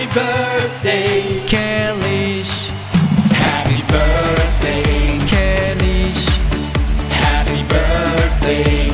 Happy birthday, Kalish. Happy birthday, Kalish. Happy birthday.